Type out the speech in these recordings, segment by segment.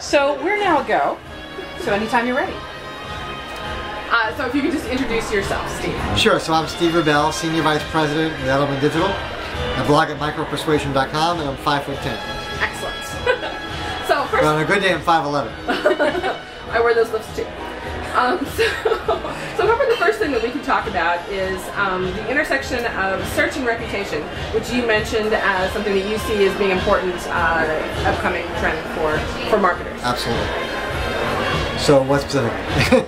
so we're now a go. So anytime you're ready. Uh, so if you could just introduce yourself, Steve. Sure, so I'm Steve Rubel, Senior Vice President at Edelman Digital. I blog at micropersuasion.com and I'm 5 foot 10. Excellent. so first, But on a good day I'm 5'11. I wear those lifts too. Um, so, so probably the first thing that we can talk about is um, the intersection of search and reputation, which you mentioned as something that you see as being important uh, upcoming trend for for marketers. Absolutely. So what specifically?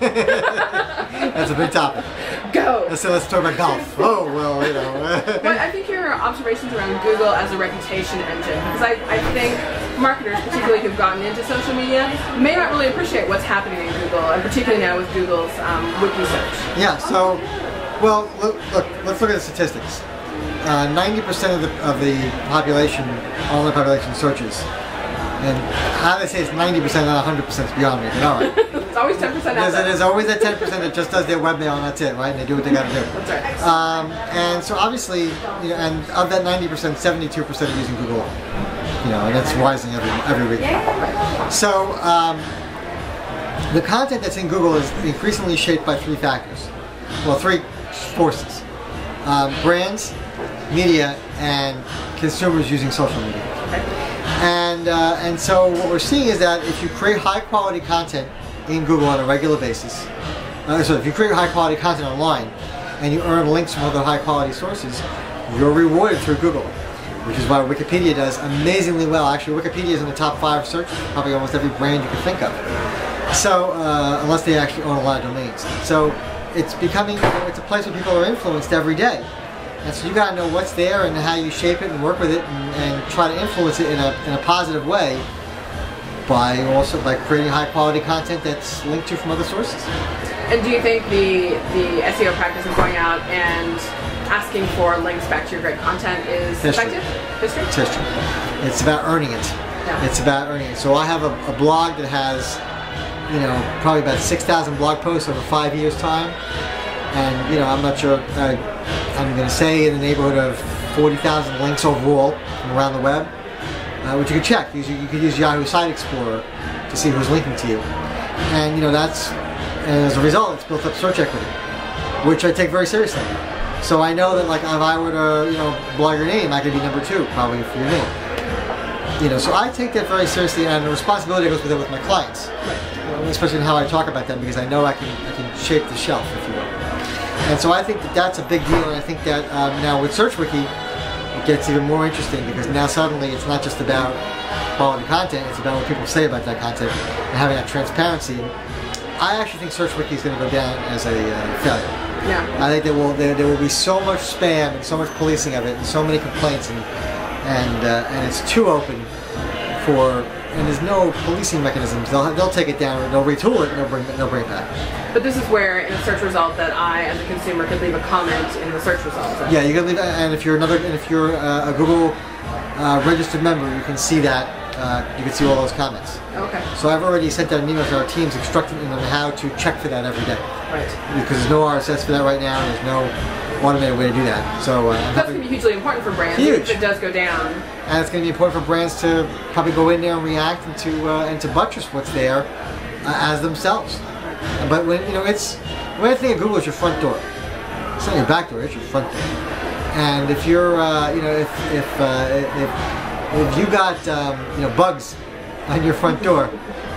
That's a big topic. Go. Let's, let's talk about golf. Oh, well, you know. But I think your observations around Google as a reputation engine, because I, I think marketers, particularly who've gotten into social media, may not really appreciate what's happening in Google, and particularly now with Google's um, wiki search. Yeah, so, well, look, look let's look at the statistics. Uh, 90% of the, of the population, online population searches. And how they say it's 90% not 100% is beyond me, but all right. It's always 10% out There's, there's always that 10% that just does their webmail and that's it, right? And they do what they gotta do. That's right. Um, and so obviously, you know, and of that 90%, 72% are using Google. You know, and that's rising every, every week. So, um, the content that's in Google is increasingly shaped by three factors. Well, three forces. Um, brands, media, and consumers using social media. And, uh, and so what we're seeing is that if you create high quality content in Google on a regular basis, uh, so if you create high quality content online and you earn links from other high quality sources, you're rewarded through Google, which is why Wikipedia does amazingly well. Actually, Wikipedia is in the top five searches, probably almost every brand you can think of. So, uh, unless they actually own a lot of domains. So, it's becoming, you know, it's a place where people are influenced every day. And so you gotta know what's there and how you shape it and work with it and, and try to influence it in a, in a positive way by also by creating high quality content that's linked to from other sources. And do you think the the SEO practice of going out and asking for links back to your great content is History. effective? History? It's history. It's about earning it. Yeah. It's about earning it. So I have a, a blog that has, you know, probably about 6,000 blog posts over five years' time. And, you know, I'm not sure, uh, I'm going to say in the neighborhood of 40,000 links overall from around the web, uh, which you can check. You, you could use Yahoo Site Explorer to see who's linking to you. And, you know, that's, and as a result, it's built up search equity, which I take very seriously. So I know that, like, if I were to, you know, blog your name, I could be number two, probably, for your name. You know, so I take that very seriously, and the responsibility goes with it with my clients, especially in how I talk about them, because I know I can I can shape the shelf, if you will. And so I think that that's a big deal, and I think that um, now with SearchWiki, it gets even more interesting because now suddenly it's not just about quality content; it's about what people say about that content and having that transparency. I actually think SearchWiki is going to go down as a uh, failure. Yeah. I think there will there, there will be so much spam and so much policing of it and so many complaints and and uh, and it's too open for and there's no policing mechanisms. They'll they'll take it down and they'll retool it and they'll bring they'll bring it back. But this is where, in a search result, that I, as a consumer, could leave a comment in the search results. Yeah, you can leave that, and if you're another and if you're uh, a Google uh, registered member, you can see that. Uh, you can see all those comments. Okay. So I've already sent out an email to our teams instructing them on how to check for that every day. Right. Because there's no RSS for that right now. and There's no automated way to do that. So uh, That's going to be hugely important for brands Huge. if it does go down. and it's going to be important for brands to probably go in there and react and to uh, and to buttress what's there uh, as themselves. But when you know, it's when I think of Google, it's your front door. It's not your back door; it's your front door. And if you're, uh, you know, if if uh, if if you got um, you know bugs on your front door,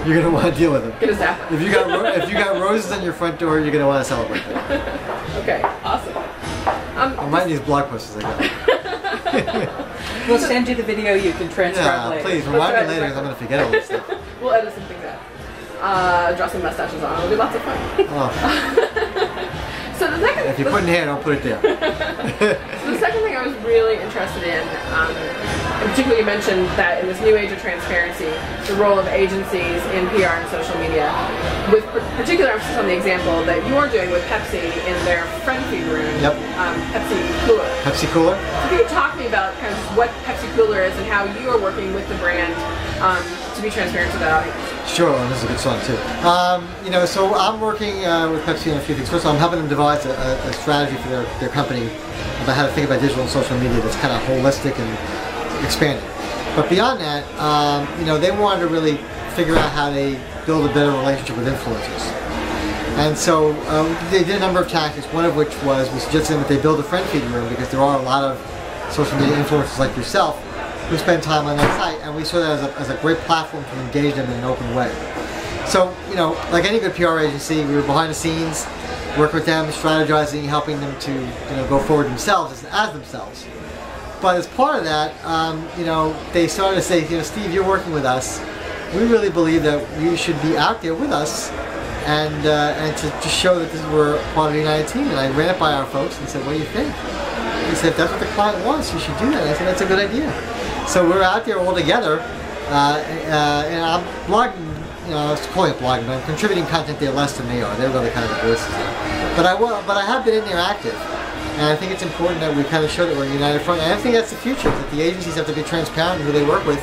you're going to want to deal with them. Get a zap. If you got ro- if you got roses on your front door, you're going to want to celebrate them. Okay, awesome. I Um, might need these blog posts as I go. We'll send you the video you can transcribe Yeah, later. please remind right, me later because I'm going to forget all this stuff. we'll edit some things out. Uh, draw some mustaches on. It'll be lots of fun. Oh, So the second, if you put it in here, don't put it there. so the second thing I was really interested in, um, and particularly you mentioned that in this new age of transparency, the role of agencies in PR and social media, with particular emphasis on the example that you're doing with Pepsi in their friend feed room, Yep. um, Pepsi Cooler. Pepsi Cooler? If you talk to me about kind of what Pepsi Cooler is and how you are working with the brand um, to be transparent to that audience. Sure, this is a good song too. Um, you know, so I'm working uh, with Pepsi on a few things. First of all, I'm helping them devise a, a, a strategy for their, their company about how to think about digital and social media that's kind of holistic and expanded. But beyond that, um, you know, they wanted to really figure out how they build a better relationship with influencers. And so um, they did a number of tactics, one of which was we suggested that they build a friend feed room because there are a lot of social media influencers like yourself who spend time on that site, and we saw that as a, as a great platform to engage them in an open way. So, you know, like any good PR agency, we were behind the scenes, work with them, strategizing, helping them to, you know, go forward themselves as, as themselves. But as part of that, um, you know, they started to say, you know, Steve, you're working with us. We really believe that you should be out there with us and uh, and to, to show that this is we're part of the United Team. And I ran it by our folks and said, what do you think? He said, that's what the client wants, you should do that. I said, that's a good idea. So we're out there all together, uh, uh, and I'm blogging, you know, I was calling it blogging, but I'm contributing content there less than they are. They're really kind of the voices there. But I will, but I have been in there active. And I think it's important that we kind of show that we're a united front. And I think that's the future, that the agencies have to be transparent in who they work with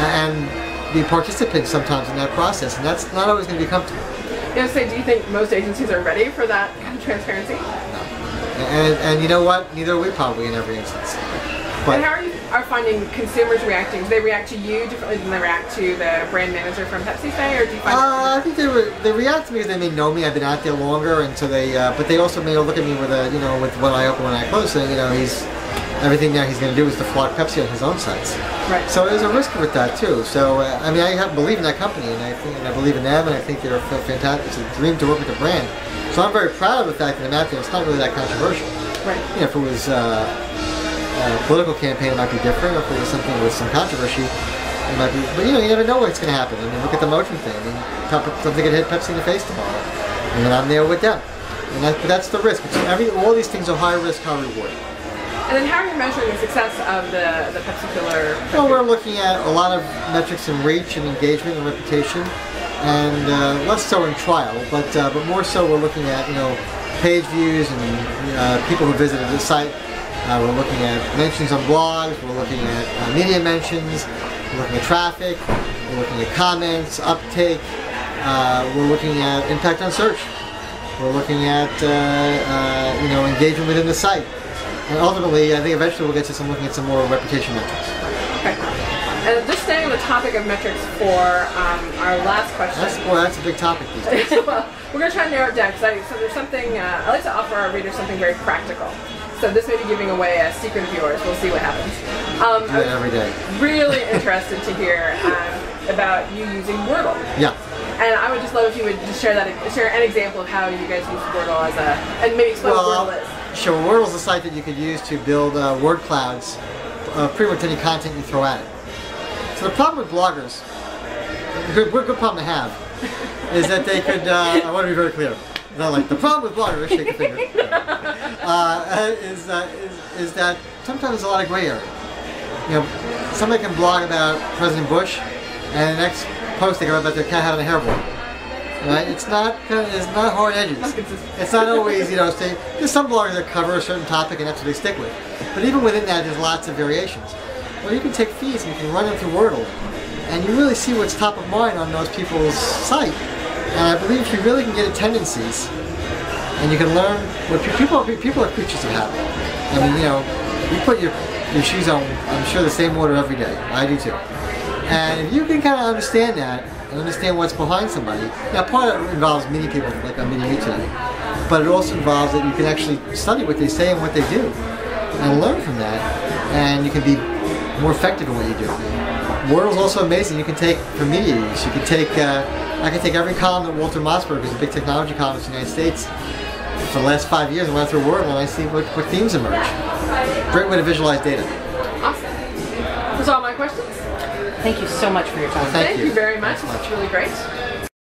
and be participants sometimes in that process. And that's not always going to be comfortable. You know, say, do you think most agencies are ready for that kind of transparency? No. And, and you know what? Neither are we probably in every instance. But and how are you are finding consumers reacting? Do they react to you differently than they react to the brand manager from Pepsi, say, or do you find? Uh, I think they re- they react to me because they may know me. I've been out there longer, and so they. Uh, but they also may look at me with a you know with one eye open, one eye closed, saying you know he's everything that he's going to do is to flog Pepsi on his own sites. Right. So there's a risk with that too. So uh, I mean, I have, believe in that company, and I think and I believe in them, and I think they're fantastic. It's a dream to work with the brand. So I'm very proud of the fact that I'm out there. It's not really that controversial. right. You know, if it was uh, a political campaign, might be different. If it was something with some controversy, it might be. But you know, you never know what's going to happen. I mean, look at the Motrin thing. I mean, something could hit Pepsi in the face tomorrow, and then I'm there with them. And that, that's the risk. It's every all these things are high risk, high reward. And then how are you measuring the success of the the Pepsi filler? Well, we're looking at a lot of metrics in reach and engagement and reputation, and uh, less so in trial, but uh, but more so we're looking at you know page views and uh, people who visited the site. Uh, we're looking at mentions on blogs. We're looking at uh, media mentions. We're looking at traffic. We're looking at comments, uptake. Uh, we're looking at impact on search. We're looking at uh, uh, you know engagement within the site. And ultimately, I think eventually we'll get to some looking at some more reputation metrics. Okay. And just staying on the topic of metrics for um, our last question. That's boy, that's a big topic these days. well, we're going to try and narrow it down because so there's something uh, I like to offer our readers something very practical. So this may be giving away a secret of yours. We'll see what happens. Um, every day. really interested to hear um, about you using Wordle. Yeah. And I would just love if you would just share that, share an example of how you guys use Wordle as a, and maybe explain Well, what Wordle is. sure. Wordle's a site that you could use to build uh, word clouds, uh, pretty much any content you throw at it. So the problem with bloggers, a good, good problem to have, is that they could. Uh, I want to be very clear. Not like the problem with bloggers. Shake a finger. Uh, is, uh, is is that sometimes there's a lot of gray area. You know, somebody can blog about President Bush, and the next post they go about their cat having a hairball. Right? It's not it's not hard edges. It's not always you know say there's some bloggers that cover a certain topic and that's what they stick with. But even within that, there's lots of variations. Well, you can take feeds and you can run them through Wordle, and you really see what's top of mind on those people's site. And I believe if you really can get at tendencies, and you can learn what people people are creatures of habit. I mean, you know, you put your your shoes on. I'm sure the same order every day. I do too. And if you can kind of understand that and understand what's behind somebody, now part of it involves meeting people like I'm meeting you today, but it also involves that you can actually study what they say and what they do, and learn from that, and you can be more effective in what you do. Wordle's also amazing. You can take for media use. You can take. Uh, I can take every column that Walter Mossberg, who's a big technology columnist in the United States, for the last five years, I went through Wordle and I see what, what themes emerge. Great way to visualize data. Awesome. That's all my questions. Thank you so much for your time. Thank Thank you. you very much. Thanks This really great.